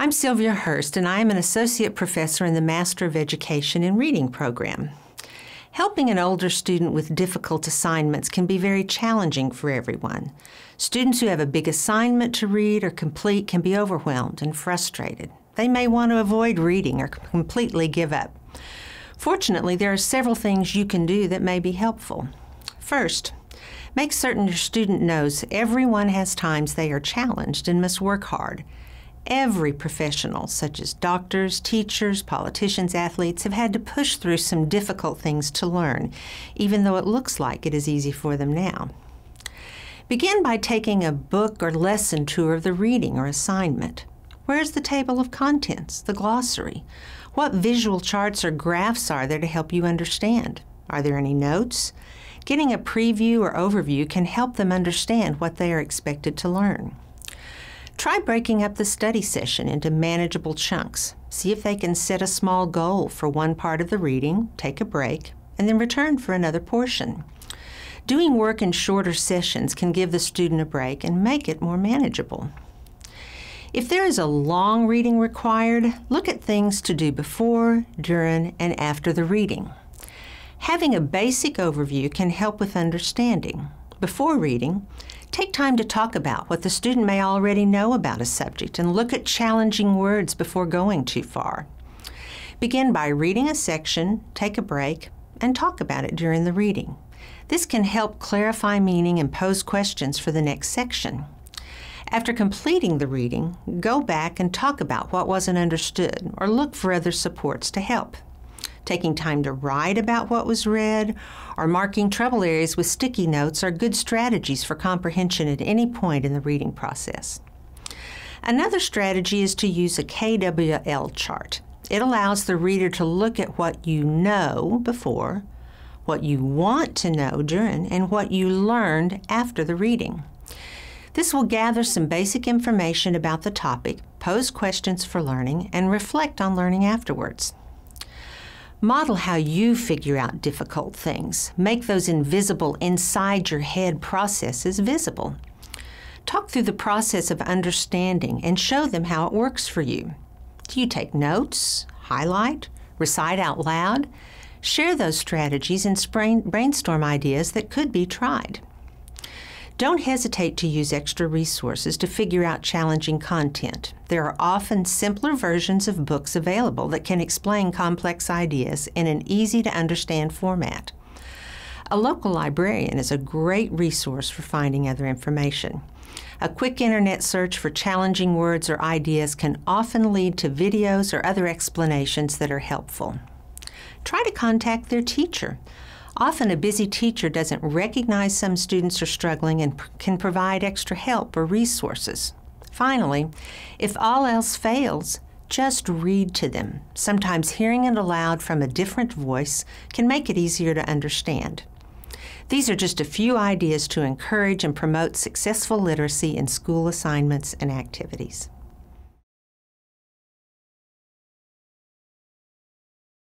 I'm Sylvia Hurst, and I am an associate professor in the Master of Education in Reading program. Helping an older student with difficult assignments can be very challenging for everyone. Students who have a big assignment to read or complete can be overwhelmed and frustrated. They may want to avoid reading or completely give up. Fortunately, there are several things you can do that may be helpful. First, make certain your student knows everyone has times they are challenged and must work hard. Every professional, such as doctors, teachers, politicians, athletes, have had to push through some difficult things to learn, even though it looks like it is easy for them now. Begin by taking a book or lesson tour of the reading or assignment. Where's the table of contents, the glossary? What visual charts or graphs are there to help you understand? Are there any notes? Getting a preview or overview can help them understand what they are expected to learn. Try breaking up the study session into manageable chunks. See if they can set a small goal for one part of the reading, take a break, and then return for another portion. Doing work in shorter sessions can give the student a break and make it more manageable. If there is a long reading required, look at things to do before, during, and after the reading. Having a basic overview can help with understanding. Before reading, take time to talk about what the student may already know about a subject and look at challenging words before going too far. Begin by reading a section, take a break, and talk about it during the reading. This can help clarify meaning and pose questions for the next section. After completing the reading, go back and talk about what wasn't understood or look for other supports to help. Taking time to write about what was read or marking trouble areas with sticky notes are good strategies for comprehension at any point in the reading process. Another strategy is to use a KWL chart. It allows the reader to look at what you know before, what you want to know during, and what you learned after the reading. This will gather some basic information about the topic, pose questions for learning, and reflect on learning afterwards. Model how you figure out difficult things. Make those invisible inside your head processes visible. Talk through the process of understanding and show them how it works for you. Do you take notes, highlight, recite out loud? Share those strategies and brainstorm ideas that could be tried. Don't hesitate to use extra resources to figure out challenging content. There are often simpler versions of books available that can explain complex ideas in an easy to understand format. A local librarian is a great resource for finding other information. A quick internet search for challenging words or ideas can often lead to videos or other explanations that are helpful try to contact their teacher. Often a busy teacher doesn't recognize some students are struggling and can provide extra help or resources. Finally, if all else fails, just read to them. Sometimes hearing it aloud from a different voice can make it easier to understand. These are just a few ideas to encourage and promote successful literacy in school assignments and activities.